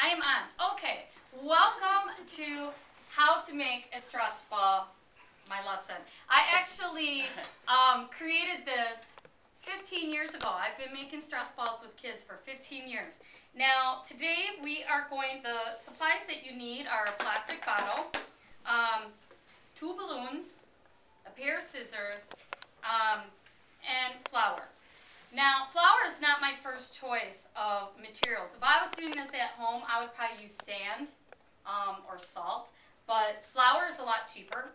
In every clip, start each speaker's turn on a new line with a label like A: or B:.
A: I am on. Okay, welcome to how to make a stress ball, my lesson. I actually um, created this 15 years ago. I've been making stress balls with kids for 15 years. Now, today we are going, the supplies that you need are a plastic bottle, um, two balloons, a pair of scissors, um, and flour. Now, flour is not my first choice of materials. If I was doing this at home, I would probably use sand um, or salt, but flour is a lot cheaper,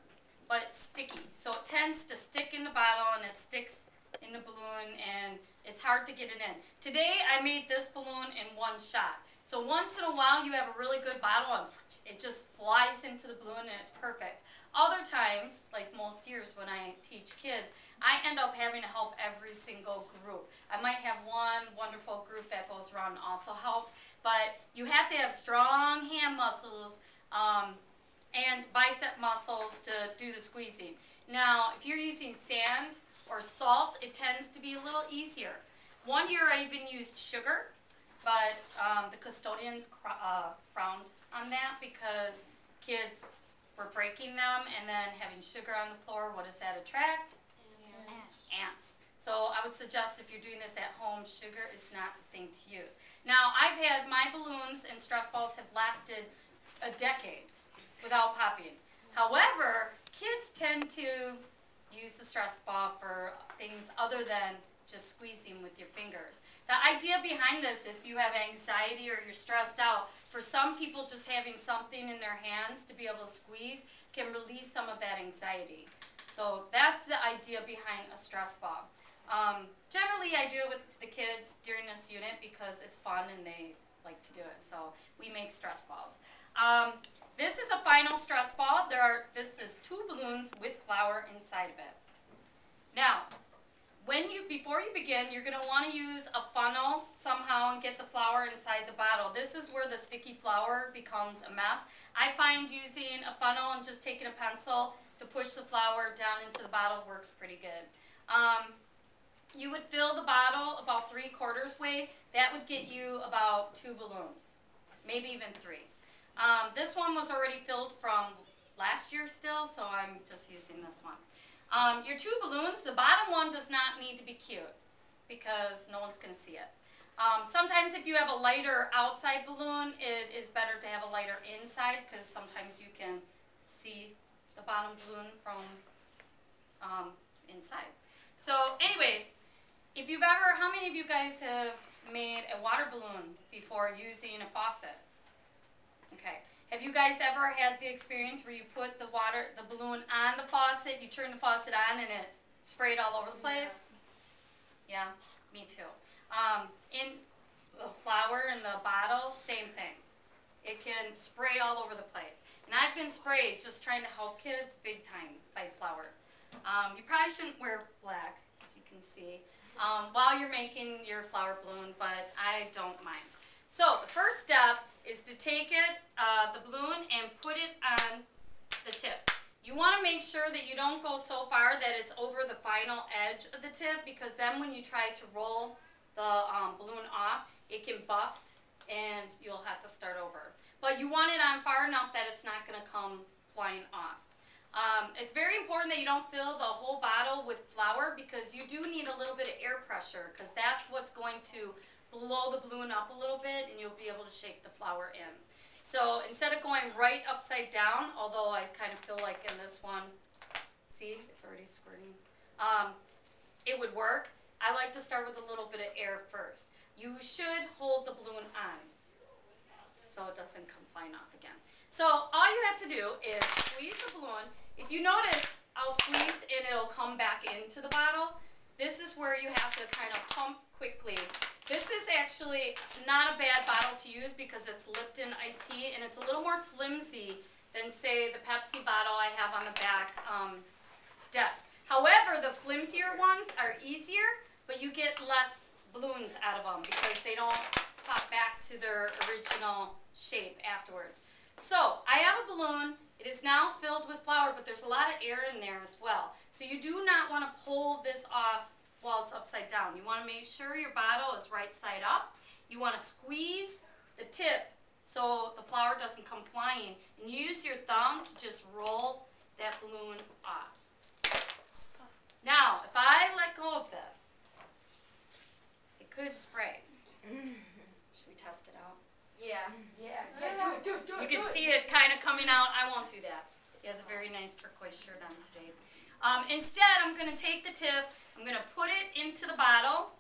A: but it's sticky. So it tends to stick in the bottle and it sticks in the balloon and it's hard to get it in. Today, I made this balloon in one shot. So once in a while, you have a really good bottle and it just flies into the balloon and it's perfect. Other times, like most years when I teach kids, I end up having to help every single group. I might have one wonderful group that goes around and also helps, but you have to have strong hand muscles um, and bicep muscles to do the squeezing. Now, if you're using sand or salt, it tends to be a little easier. One year I even used sugar, but um, the custodians uh, frowned on that because kids were breaking them and then having sugar on the floor. What does that attract? ants. So I would suggest if you're doing this at home, sugar is not the thing to use. Now, I've had my balloons and stress balls have lasted a decade without popping. However, kids tend to use the stress ball for things other than just squeezing with your fingers. The idea behind this, if you have anxiety or you're stressed out, for some people just having something in their hands to be able to squeeze can release some of that anxiety. So that's the idea behind a stress ball. Um, generally, I do it with the kids during this unit because it's fun and they like to do it. So we make stress balls. Um, this is a final stress ball. There are this is two balloons with flour inside of it. Now, when you before you begin, you're going to want to use a funnel somehow and get the flour inside the bottle. This is where the sticky flour becomes a mess. I find using a funnel and just taking a pencil to push the flour down into the bottle works pretty good. Um, you would fill the bottle about three quarters way. That would get you about two balloons, maybe even three. Um, this one was already filled from last year still, so I'm just using this one. Um, your two balloons, the bottom one does not need to be cute because no one's going to see it. Um, sometimes if you have a lighter outside balloon, it is better to have a lighter inside because sometimes you can see the bottom balloon from um, inside. So anyways, if you've ever, how many of you guys have made a water balloon before using a faucet? Okay. Have you guys ever had the experience where you put the water, the balloon on the faucet, you turn the faucet on and it sprayed all over the place? Yeah, me too. Um, in the flour in the bottle, same thing. It can spray all over the place. And I've been sprayed just trying to help kids big time by flour. Um, you probably shouldn't wear black, as you can see, um, while you're making your flour balloon, but I don't mind. So the first step is to take it, uh, the balloon, and put it on the tip. You want to make sure that you don't go so far that it's over the final edge of the tip because then when you try to roll the um, balloon off, it can bust and you'll have to start over. But you want it on far enough that it's not going to come flying off. Um, it's very important that you don't fill the whole bottle with flour because you do need a little bit of air pressure because that's what's going to blow the balloon up a little bit and you'll be able to shake the flour in. So instead of going right upside down, although I kind of feel like in this one, see, it's already squirting, um, it would work. I like to start with a little bit of air first. You should hold the balloon on so it doesn't come flying off again. So all you have to do is squeeze the balloon. If you notice, I'll squeeze and it'll come back into the bottle. This is where you have to kind of pump quickly. This is actually not a bad bottle to use because it's Lipton iced tea and it's a little more flimsy than say the Pepsi bottle I have on the back um, desk. However, the flimsier ones are easier, but you get less balloons out of them because they don't pop back to their original shape afterwards. So I have a balloon. It is now filled with flour, but there's a lot of air in there as well. So you do not want to pull this off while it's upside down. You want to make sure your bottle is right side up. You want to squeeze the tip so the flour doesn't come flying. And use your thumb to just roll that balloon off. Now, if I let go of this, it could spray. Should we test it out?
B: Yeah. Yeah. Yeah. Do it. Do it. Do it.
A: You can
B: do it.
A: see it kind of coming out. I won't do that. He has a very nice turquoise shirt on today. Um, instead, I'm going to take the tip, I'm going to put it into the bottle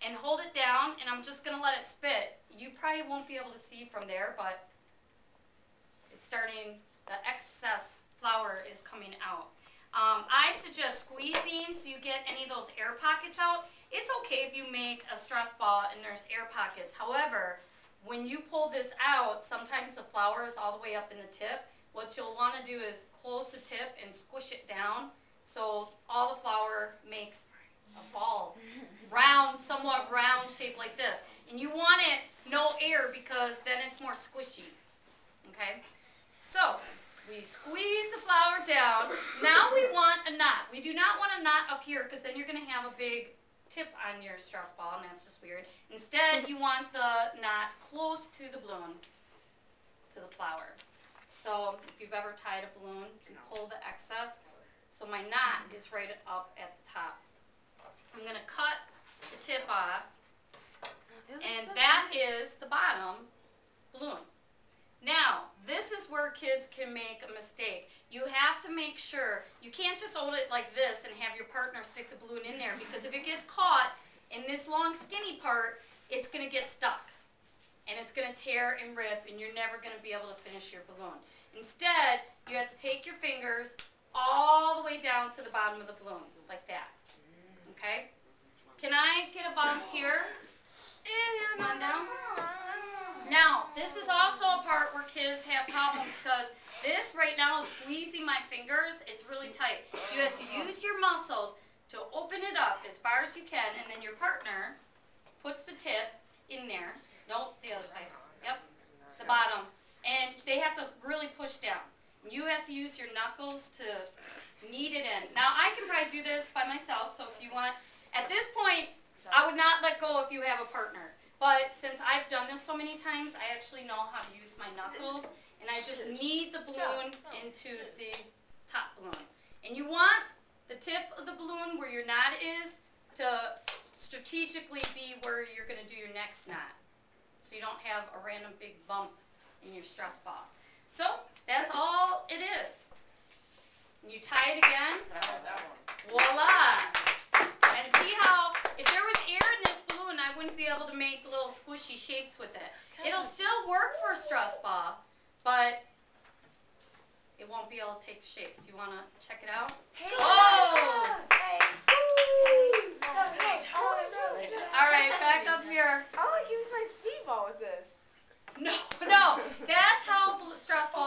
A: and hold it down, and I'm just going to let it spit. You probably won't be able to see from there, but it's starting, the excess flour is coming out. Um, I suggest squeezing so you get any of those air pockets out. It's okay if you make a stress ball and there's air pockets. However, when you pull this out, sometimes the flour is all the way up in the tip. What you'll want to do is close the tip and squish it down so all the flour makes a ball, round, somewhat round shape like this. And you want it no air because then it's more squishy. Okay? So, we squeeze the flour down. Now we want a knot. We do not want a knot up here because then you're going to have a big tip on your stress ball and that's just weird. Instead, you want the knot close to the balloon, to the flour. So if you've ever tied a balloon, you pull the excess. So my knot is right up at the top. I'm going to cut the tip off and that is the bottom balloon. Now, this is where kids can make a mistake. You have to make sure, you can't just hold it like this and have your partner stick the balloon in there because if it gets caught in this long skinny part, it's going to get stuck. And it's going to tear and rip and you're never going to be able to finish your balloon. Instead, you have to take your fingers way down to the bottom of the balloon, like that. Okay? Can I get a volunteer? Eh, Come on down. Now, this is also a part where kids have problems because this right now is squeezing my fingers. It's really tight. You have to use your muscles to open it up as far as you can, and then your partner puts the tip in there. No, the other side. Yep, the bottom. And they have to really push down. You have to use your knuckles to knead it in. Now, I can probably do this by myself, so if you want, at this point, I would not let go if you have a partner. But since I've done this so many times, I actually know how to use my knuckles, and I just knead the balloon into the top balloon. And you want the tip of the balloon where your knot is to strategically be where you're going to do your next knot. So you don't have a random big bump in your stress ball. So that's all it is. And you tie it again, voila. And see how, if there was air in this balloon, I wouldn't be able to make little squishy shapes with it. It'll still work for a stress ball, but it won't be able to take shapes. You want to check it out?
B: Hey.
A: Oh!
B: Hey. Oh.
A: All right, back up here.
B: Oh, I want to use my speedball with this.
A: No, no, that's how stress balls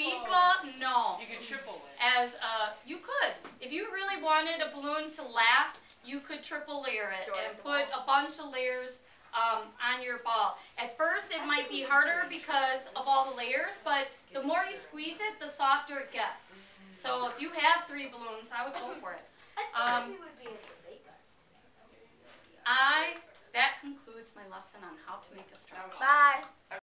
A: get. Speedball, no.
C: You can triple it.
A: As uh, you could, if you really wanted a balloon to last, you could triple layer it and put a bunch of layers um, on your ball. At first, it might be harder because of all the layers, but the more you squeeze it, the softer it gets. So if you have three balloons, I would go for it. Um, I that concludes my lesson on how to make a stress ball.
B: Bye.